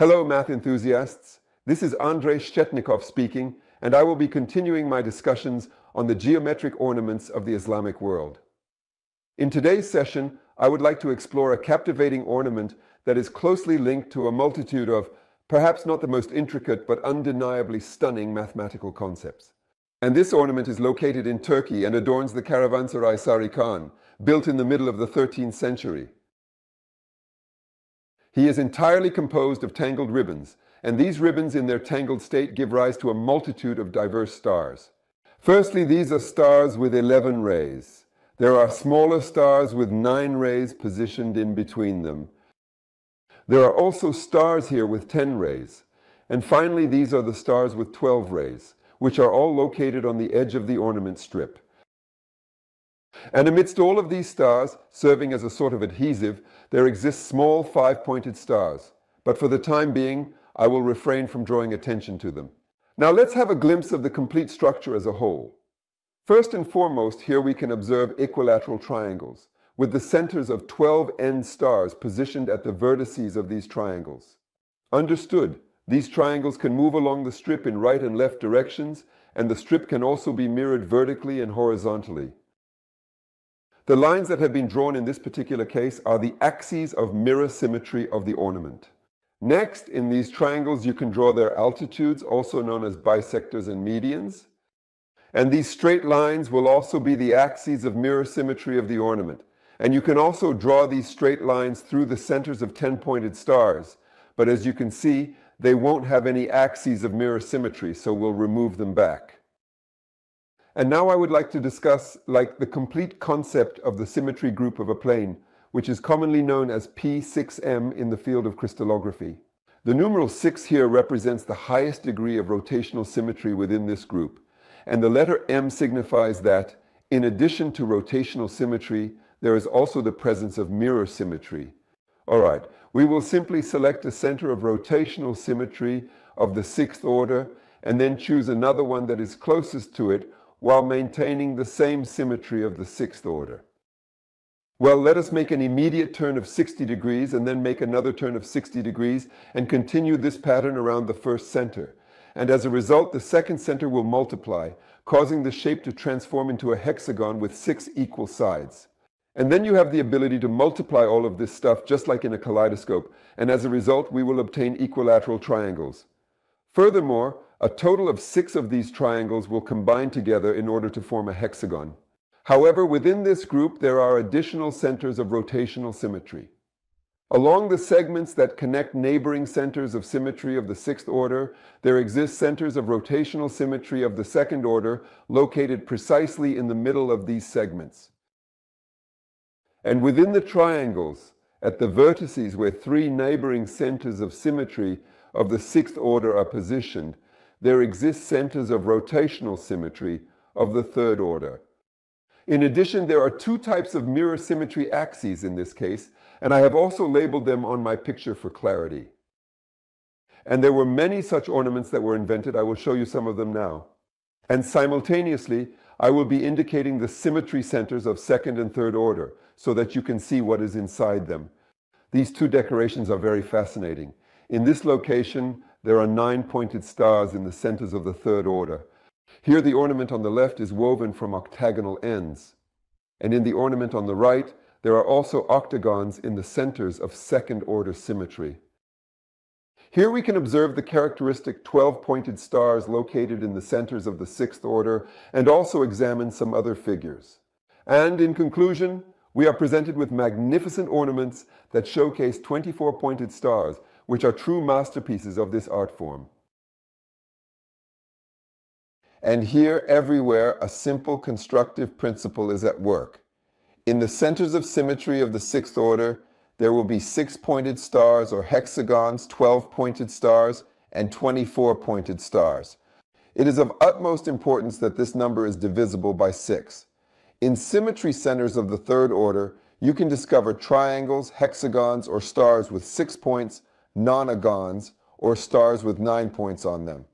Hello, math enthusiasts. This is Andrei Shetnikov speaking, and I will be continuing my discussions on the geometric ornaments of the Islamic world. In today's session, I would like to explore a captivating ornament that is closely linked to a multitude of, perhaps not the most intricate, but undeniably stunning mathematical concepts. And this ornament is located in Turkey and adorns the Caravanserai Sari Khan, built in the middle of the 13th century. He is entirely composed of tangled ribbons, and these ribbons in their tangled state give rise to a multitude of diverse stars. Firstly, these are stars with 11 rays. There are smaller stars with 9 rays positioned in between them. There are also stars here with 10 rays. And finally, these are the stars with 12 rays, which are all located on the edge of the ornament strip. And amidst all of these stars, serving as a sort of adhesive, there exist small five-pointed stars. But for the time being, I will refrain from drawing attention to them. Now let's have a glimpse of the complete structure as a whole. First and foremost, here we can observe equilateral triangles, with the centers of 12 end stars positioned at the vertices of these triangles. Understood, these triangles can move along the strip in right and left directions, and the strip can also be mirrored vertically and horizontally. The lines that have been drawn in this particular case are the axes of mirror symmetry of the ornament. Next, in these triangles, you can draw their altitudes, also known as bisectors and medians. And these straight lines will also be the axes of mirror symmetry of the ornament. And you can also draw these straight lines through the centers of 10-pointed stars. But as you can see, they won't have any axes of mirror symmetry, so we'll remove them back. And now I would like to discuss like the complete concept of the symmetry group of a plane, which is commonly known as P6M in the field of crystallography. The numeral 6 here represents the highest degree of rotational symmetry within this group, and the letter M signifies that, in addition to rotational symmetry, there is also the presence of mirror symmetry. All right, we will simply select a center of rotational symmetry of the sixth order and then choose another one that is closest to it while maintaining the same symmetry of the sixth order. Well, let us make an immediate turn of 60 degrees and then make another turn of 60 degrees and continue this pattern around the first center. And as a result, the second center will multiply, causing the shape to transform into a hexagon with six equal sides. And then you have the ability to multiply all of this stuff just like in a kaleidoscope, and as a result, we will obtain equilateral triangles. Furthermore, a total of six of these triangles will combine together in order to form a hexagon. However, within this group, there are additional centers of rotational symmetry. Along the segments that connect neighboring centers of symmetry of the sixth order, there exist centers of rotational symmetry of the second order located precisely in the middle of these segments. And within the triangles, at the vertices where three neighboring centers of symmetry of the sixth order are positioned, there exist centers of rotational symmetry of the third order. In addition, there are two types of mirror symmetry axes in this case, and I have also labeled them on my picture for clarity. And there were many such ornaments that were invented. I will show you some of them now. And simultaneously, I will be indicating the symmetry centers of second and third order so that you can see what is inside them. These two decorations are very fascinating. In this location, there are nine pointed stars in the centers of the third order. Here the ornament on the left is woven from octagonal ends. And in the ornament on the right, there are also octagons in the centers of second order symmetry. Here we can observe the characteristic 12-pointed stars located in the centers of the sixth order and also examine some other figures. And in conclusion, we are presented with magnificent ornaments that showcase 24-pointed stars, which are true masterpieces of this art form. And here, everywhere, a simple constructive principle is at work. In the centers of symmetry of the sixth order, there will be six-pointed stars or hexagons, 12-pointed stars, and 24-pointed stars. It is of utmost importance that this number is divisible by six. In symmetry centers of the third order, you can discover triangles, hexagons, or stars with six points, nonagons, or stars with nine points on them.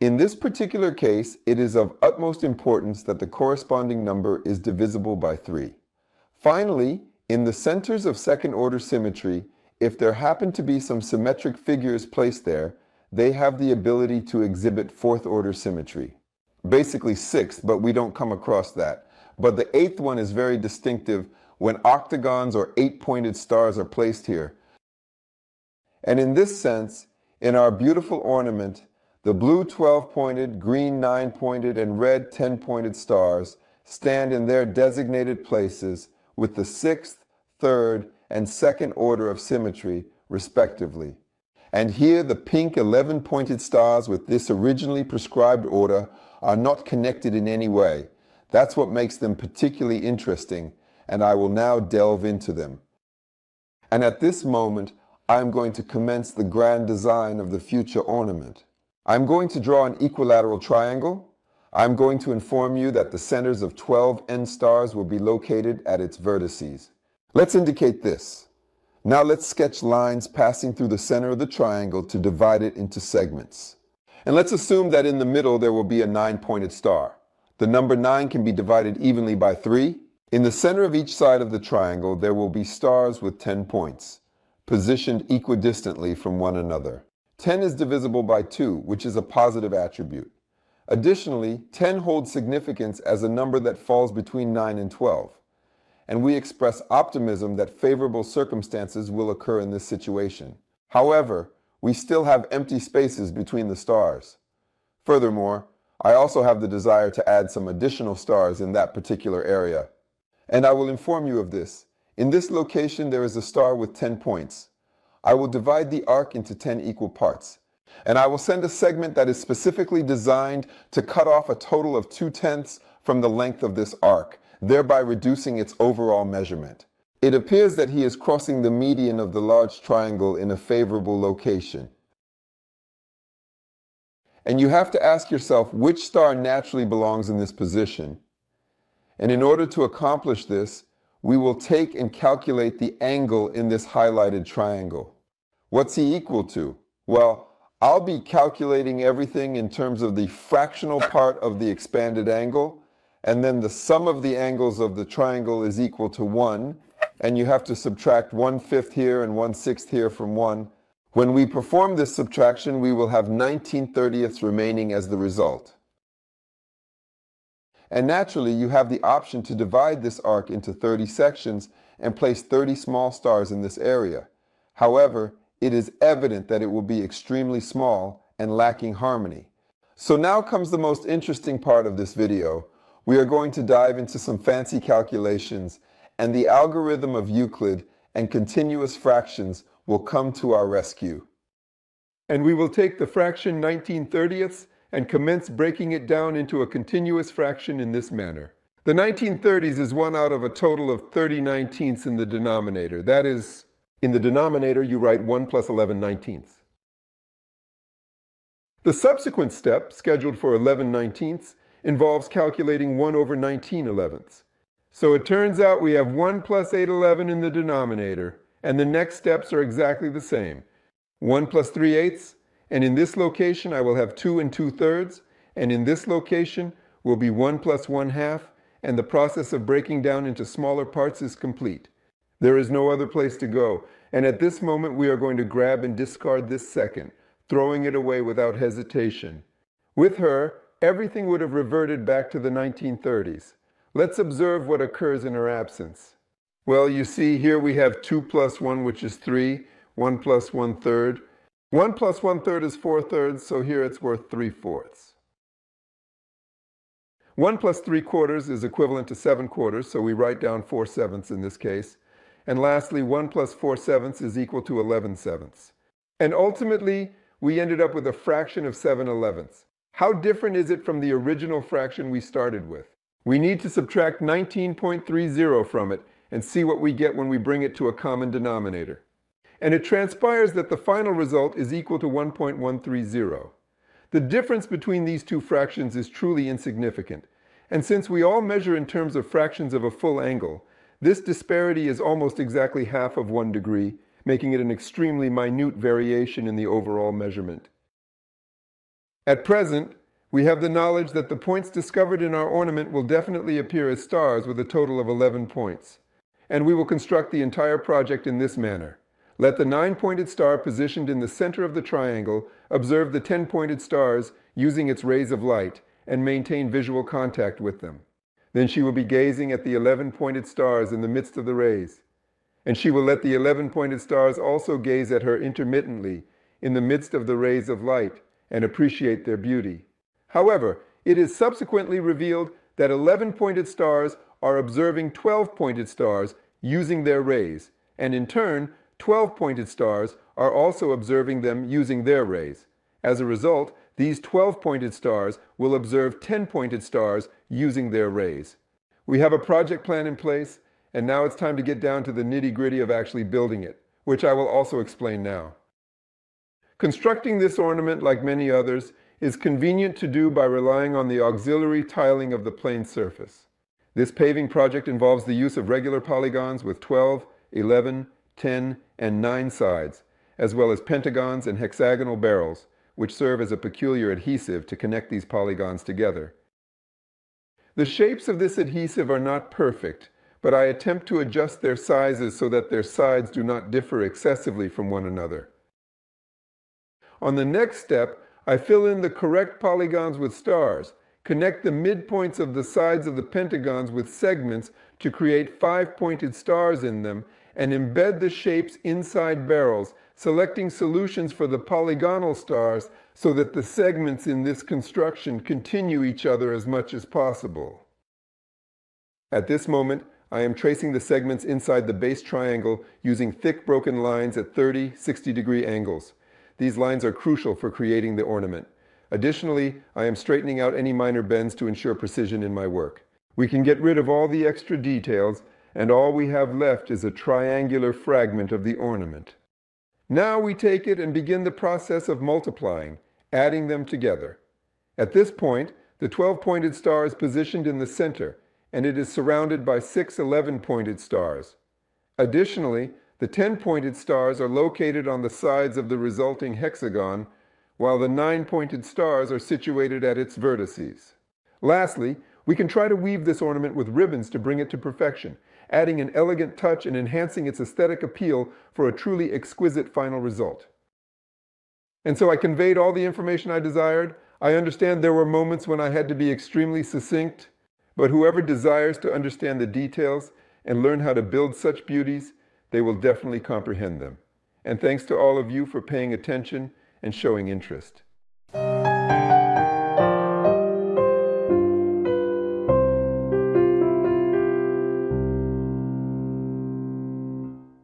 In this particular case, it is of utmost importance that the corresponding number is divisible by 3. Finally, in the centers of second-order symmetry, if there happen to be some symmetric figures placed there, they have the ability to exhibit fourth order symmetry. Basically sixth, but we don't come across that. But the eighth one is very distinctive when octagons or eight-pointed stars are placed here. And in this sense, in our beautiful ornament, the blue 12-pointed, green 9-pointed, and red 10-pointed stars stand in their designated places with the sixth, third, and second order of symmetry, respectively. And here the pink 11-pointed stars with this originally prescribed order are not connected in any way. That's what makes them particularly interesting, and I will now delve into them. And at this moment, I am going to commence the grand design of the future ornament. I'm going to draw an equilateral triangle. I'm going to inform you that the centers of 12 N stars will be located at its vertices. Let's indicate this. Now let's sketch lines passing through the center of the triangle to divide it into segments. And let's assume that in the middle there will be a nine-pointed star. The number nine can be divided evenly by three. In the center of each side of the triangle there will be stars with 10 points, positioned equidistantly from one another. 10 is divisible by 2, which is a positive attribute. Additionally, 10 holds significance as a number that falls between 9 and 12. And we express optimism that favorable circumstances will occur in this situation. However, we still have empty spaces between the stars. Furthermore, I also have the desire to add some additional stars in that particular area. And I will inform you of this. In this location, there is a star with 10 points. I will divide the arc into 10 equal parts. And I will send a segment that is specifically designed to cut off a total of 2 tenths from the length of this arc, thereby reducing its overall measurement. It appears that he is crossing the median of the large triangle in a favorable location. And you have to ask yourself which star naturally belongs in this position. And in order to accomplish this, we will take and calculate the angle in this highlighted triangle. What's he equal to? Well, I'll be calculating everything in terms of the fractional part of the expanded angle, and then the sum of the angles of the triangle is equal to 1, and you have to subtract 1 fifth here and 1 sixth here from 1. When we perform this subtraction, we will have 19 thirtieths remaining as the result. And naturally, you have the option to divide this arc into 30 sections and place 30 small stars in this area. However, it is evident that it will be extremely small and lacking harmony. So now comes the most interesting part of this video. We are going to dive into some fancy calculations and the algorithm of Euclid and continuous fractions will come to our rescue. And we will take the fraction 19 thirtieths and commence breaking it down into a continuous fraction in this manner. The 1930s is one out of a total of 30 19ths in the denominator. That is, in the denominator you write 1 plus 11 19ths. The subsequent step, scheduled for 11 19ths, involves calculating 1 over 19 elevenths. So it turns out we have 1 plus 8 11 in the denominator, and the next steps are exactly the same. 1 plus 3 eighths and in this location, I will have 2 and 2 thirds. And in this location will be 1 plus 1 half. And the process of breaking down into smaller parts is complete. There is no other place to go. And at this moment, we are going to grab and discard this second, throwing it away without hesitation. With her, everything would have reverted back to the 1930s. Let's observe what occurs in her absence. Well, you see, here we have 2 plus 1, which is 3, 1 plus 1 third, 1 plus 1 third is 4 thirds, so here it's worth 3 fourths. 1 plus 3 quarters is equivalent to 7 quarters, so we write down 4 sevenths in this case. And lastly, 1 plus 4 sevenths is equal to 11 sevenths. And ultimately, we ended up with a fraction of 7 elevenths. How different is it from the original fraction we started with? We need to subtract 19.30 from it and see what we get when we bring it to a common denominator and it transpires that the final result is equal to 1.130. The difference between these two fractions is truly insignificant, and since we all measure in terms of fractions of a full angle, this disparity is almost exactly half of one degree, making it an extremely minute variation in the overall measurement. At present, we have the knowledge that the points discovered in our ornament will definitely appear as stars with a total of 11 points, and we will construct the entire project in this manner. Let the nine-pointed star positioned in the center of the triangle observe the ten-pointed stars using its rays of light and maintain visual contact with them. Then she will be gazing at the 11 pointed stars in the midst of the rays. And she will let the 11 pointed stars also gaze at her intermittently in the midst of the rays of light and appreciate their beauty. However, it is subsequently revealed that 11 pointed stars are observing 12 pointed stars using their rays, and in turn, 12 pointed stars are also observing them using their rays. As a result, these 12-pointed stars will observe 10-pointed stars using their rays. We have a project plan in place, and now it's time to get down to the nitty-gritty of actually building it, which I will also explain now. Constructing this ornament, like many others, is convenient to do by relying on the auxiliary tiling of the plane surface. This paving project involves the use of regular polygons with 12, 11, 10, and 9 sides, as well as pentagons and hexagonal barrels, which serve as a peculiar adhesive to connect these polygons together. The shapes of this adhesive are not perfect, but I attempt to adjust their sizes so that their sides do not differ excessively from one another. On the next step, I fill in the correct polygons with stars, connect the midpoints of the sides of the pentagons with segments to create five-pointed stars in them, and embed the shapes inside barrels selecting solutions for the polygonal stars so that the segments in this construction continue each other as much as possible. At this moment, I am tracing the segments inside the base triangle using thick broken lines at 30, 60 degree angles. These lines are crucial for creating the ornament. Additionally, I am straightening out any minor bends to ensure precision in my work. We can get rid of all the extra details, and all we have left is a triangular fragment of the ornament. Now we take it and begin the process of multiplying, adding them together. At this point, the 12-pointed star is positioned in the center, and it is surrounded by six 11-pointed stars. Additionally, the 10-pointed stars are located on the sides of the resulting hexagon, while the 9-pointed stars are situated at its vertices. Lastly, we can try to weave this ornament with ribbons to bring it to perfection, adding an elegant touch and enhancing its aesthetic appeal for a truly exquisite final result. And so I conveyed all the information I desired. I understand there were moments when I had to be extremely succinct, but whoever desires to understand the details and learn how to build such beauties, they will definitely comprehend them. And thanks to all of you for paying attention and showing interest.